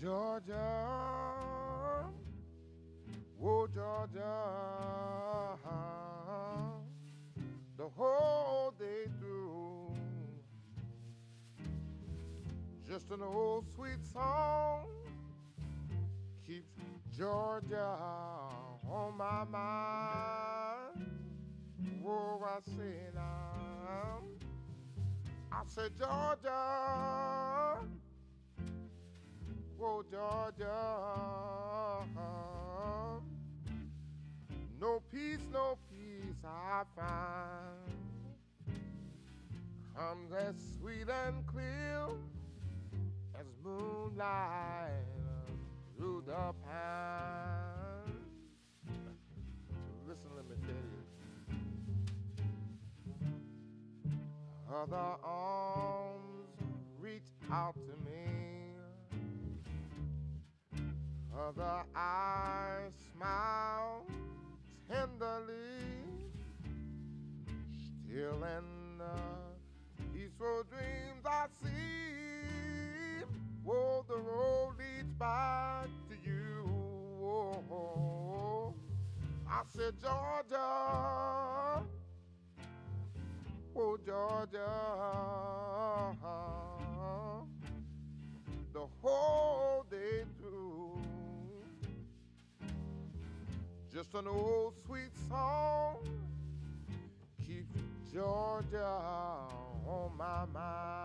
Georgia, oh Georgia, the whole day through. Just an old sweet song keeps Georgia on my mind. Oh, I say now, I say Georgia. Oh, Georgia. No peace, no peace I find. Comes as sweet and clear as moonlight through the pines. Listen, let me tell you. Other arms reach out to me other eyes smile tenderly, still in the peaceful dreams I see. Oh, the road leads back to you. Oh, I said, Georgia. Oh, Georgia Just an old sweet song keeps Georgia on my mind.